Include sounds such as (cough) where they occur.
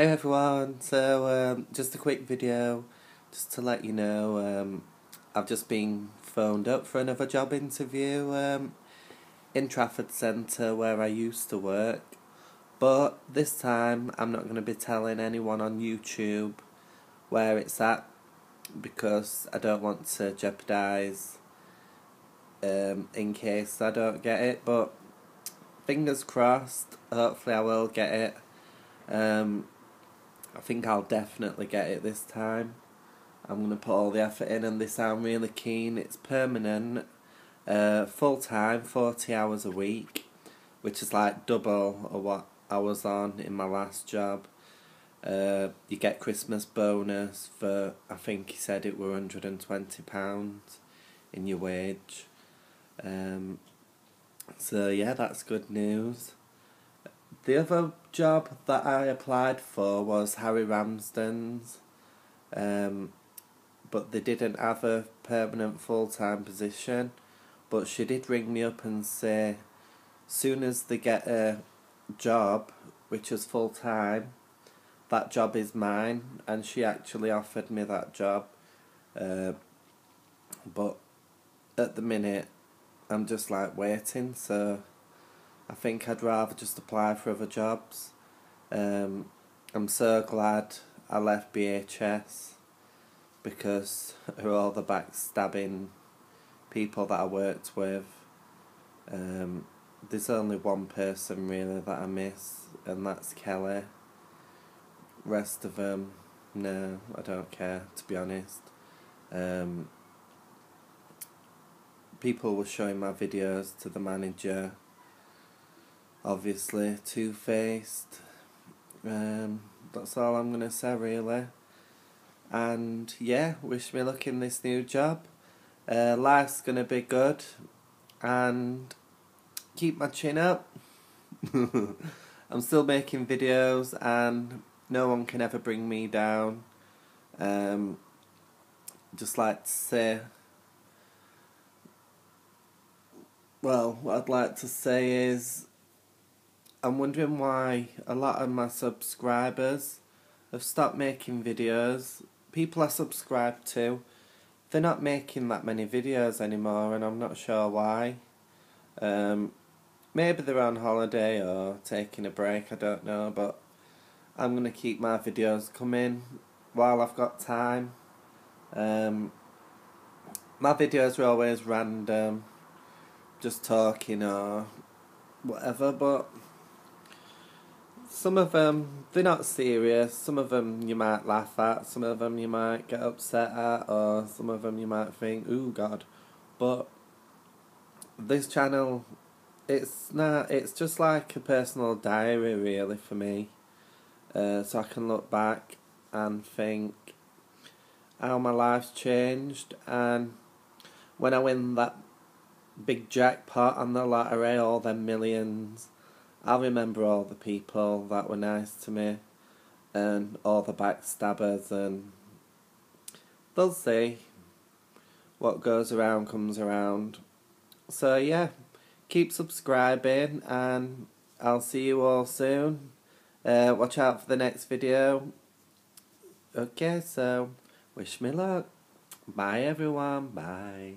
Hey everyone, so um, just a quick video just to let you know um, I've just been phoned up for another job interview um, in Trafford Centre where I used to work. But this time I'm not going to be telling anyone on YouTube where it's at because I don't want to jeopardise um, in case I don't get it. But fingers crossed hopefully I will get it. Um, I think I'll definitely get it this time. I'm going to put all the effort in and this I'm really keen. It's permanent, uh, full time, 40 hours a week, which is like double of what I was on in my last job. Uh, you get Christmas bonus for, I think he said it were £120 in your wage. Um, so yeah, that's good news. The other job that I applied for was Harry Ramsden's, um, but they didn't have a permanent full time position. But she did ring me up and say, soon as they get a job, which is full time, that job is mine, and she actually offered me that job. Uh, but at the minute, I'm just like waiting, so I think I'd rather just apply for other jobs. Um, I'm so glad I left BHS because (laughs) of all the backstabbing people that I worked with. Um, there's only one person really that I miss, and that's Kelly. Rest of them, no, I don't care to be honest. Um, people were showing my videos to the manager obviously two faced. Um, that's all I'm gonna say really. And yeah, wish me luck in this new job. Uh, life's gonna be good, and keep my chin up. (laughs) I'm still making videos, and no one can ever bring me down. Um, just like to say. Well, what I'd like to say is I'm wondering why a lot of my subscribers have stopped making videos. People I subscribe to, they're not making that many videos anymore, and I'm not sure why. Um, maybe they're on holiday or taking a break, I don't know, but I'm going to keep my videos coming while I've got time. Um, my videos are always random, just talking or whatever, but some of them they're not serious. Some of them you might laugh at. Some of them you might get upset at, or some of them you might think, "Ooh, God!" But this channel, it's not. It's just like a personal diary, really, for me. Uh, so I can look back and think how my life's changed, and when I win that big jackpot on the lottery, all them millions I'll remember all the people that were nice to me and all the backstabbers and they'll see what goes around comes around. So yeah, keep subscribing and I'll see you all soon. Uh, watch out for the next video. Okay, so wish me luck. Bye everyone. Bye.